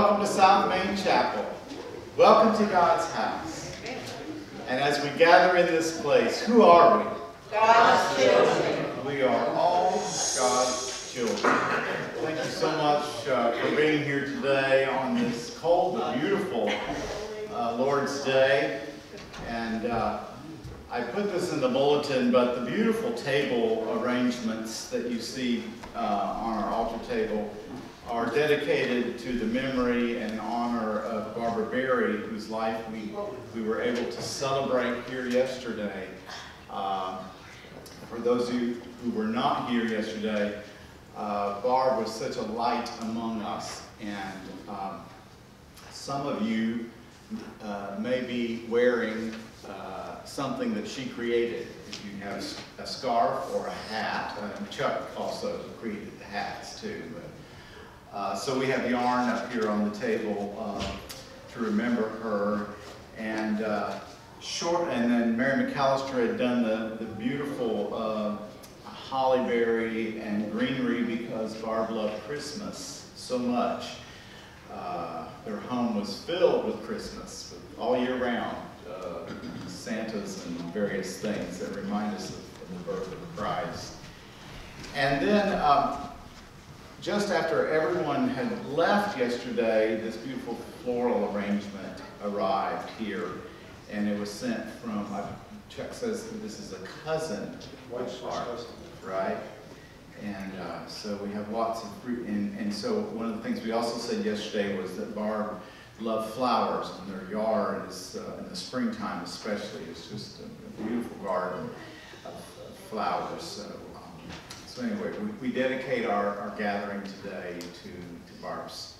welcome to South Main Chapel. Welcome to God's house. And as we gather in this place, who are we? God's children. We are all God's children. Thank you so much uh, for being here today on this cold but beautiful uh, Lord's Day. And uh, I put this in the bulletin, but the beautiful table arrangements that you see uh, on our altar table are dedicated to the memory and honor of Barbara Whose life we, we were able to celebrate here yesterday. Um, for those of you who were not here yesterday, uh, Barb was such a light among us, and um, some of you uh, may be wearing uh, something that she created. If you have a scarf or a hat, uh, Chuck also created the hats too. But uh, so we have yarn up here on the table uh, to remember her. And uh, short, and then Mary McAllister had done the, the beautiful uh, holly berry and greenery because Barb loved Christmas so much. Uh, their home was filled with Christmas all year round. Santas and various things that remind us of, of the birth of Christ. And then um, just after everyone had left yesterday, this beautiful floral arrangement arrived here, and it was sent from, Chuck says this is a cousin ours, right? And uh, so we have lots of fruit, and, and so one of the things we also said yesterday was that Barb loved flowers in their yard, is, uh, in the springtime especially, it's just a, a beautiful garden of, of flowers. So so anyway, we, we dedicate our, our gathering today to, to Barb's